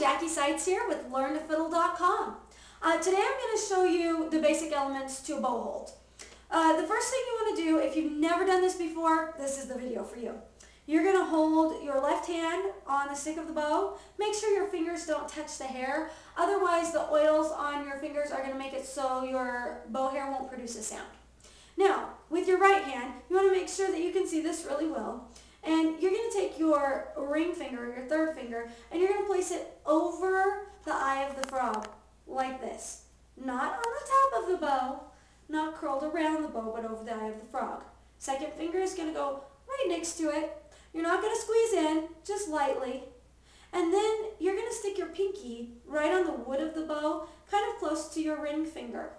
Jacie Sites here with LearnToFiddle.com. Uh, today I'm going to show you the basic elements to a bow hold. Uh, the first thing you want to do, if you've never done this before, this is the video for you. You're going to hold your left hand on the stick of the bow. Make sure your fingers don't touch the hair. Otherwise, the oils on your fingers are going to make it so your bow hair won't produce a sound. Now, with your right hand, you want to make sure that you can see this really well. And you're going to take your ring finger, your third finger, and you're going to place it over the eye of the frog, like this. Not on the top of the bow, not curled around the bow, but over the eye of the frog. Second finger is going to go right next to it. You're not going to squeeze in, just lightly. And then you're going to stick your pinky right on the wood of the bow, kind of close to your ring finger.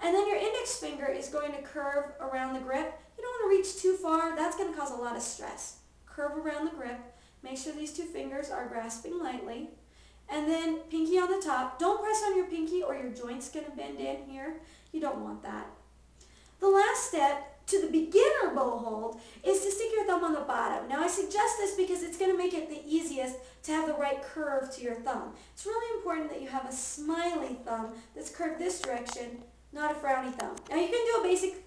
And then your index finger is going to curve around the grip. You don't want to reach too far. That's going to cause a lot of stress. Curve around the grip. Make sure these two fingers are grasping lightly. And then pinky on the top. Don't press on your pinky or your joint's going to bend in here. You don't want that. The last step to the beginner bow hold is to stick your thumb on the bottom. Now I suggest this because it's going to make it the easiest to have the right curve to your thumb. It's really important that you have a smiley thumb that's curved this direction not a frowny thumb. Now you can do a basic,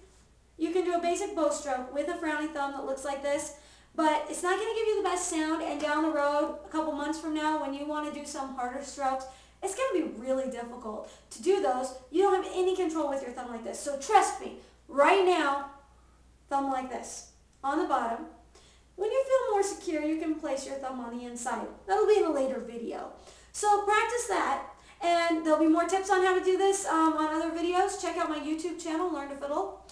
you can do a basic bow stroke with a frowny thumb that looks like this, but it's not going to give you the best sound and down the road, a couple months from now, when you want to do some harder strokes, it's going to be really difficult to do those. You don't have any control with your thumb like this. So trust me, right now, thumb like this on the bottom. When you feel more secure, you can place your thumb on the inside. That'll be in a later video. So practice that and there'll be more tips on how to do this um, on other videos. Check out my YouTube channel, Learn to Fiddle,